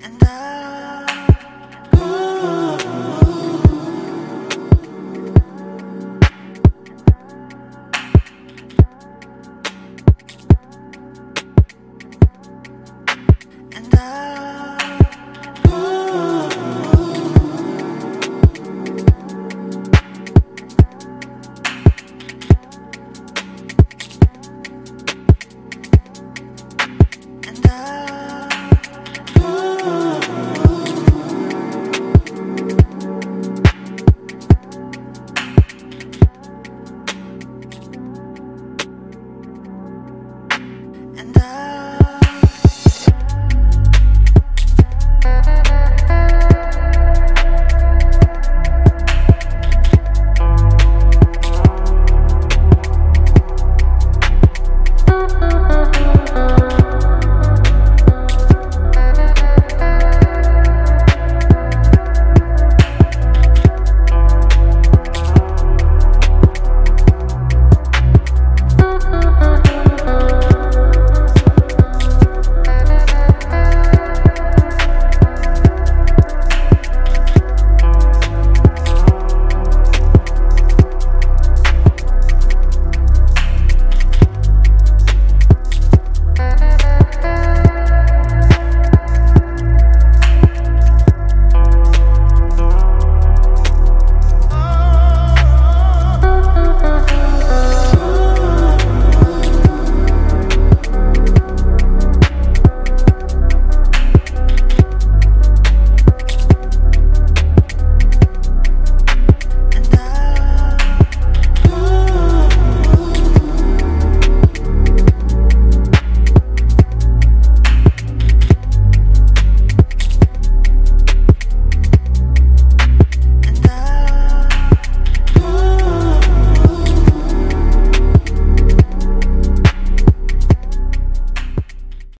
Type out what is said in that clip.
And I